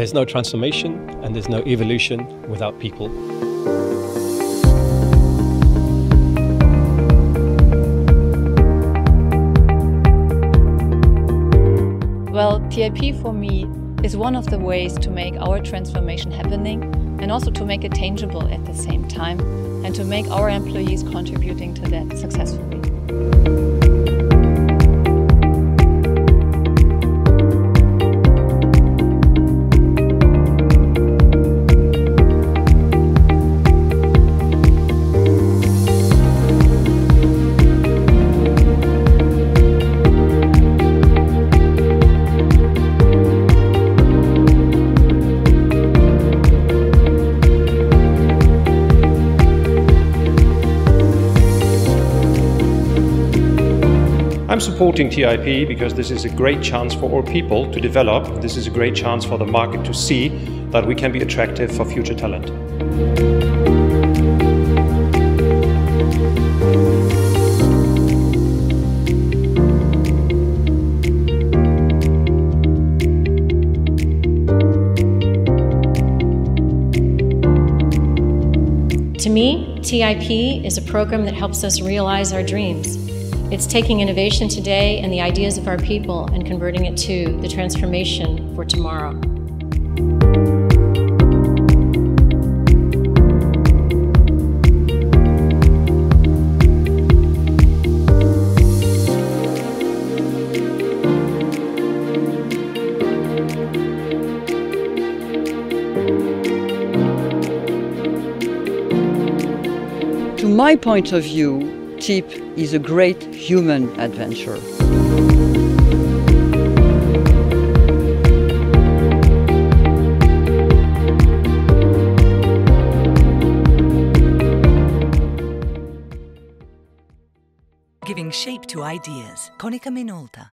There's no transformation and there's no evolution without people. Well, TIP for me is one of the ways to make our transformation happening and also to make it tangible at the same time and to make our employees contributing to that successfully. I'm supporting TIP because this is a great chance for our people to develop. This is a great chance for the market to see that we can be attractive for future talent. To me, TIP is a program that helps us realize our dreams. It's taking innovation today and the ideas of our people and converting it to the transformation for tomorrow. To my point of view, TIP is a great human adventure. Giving shape to ideas. Konica Minolta.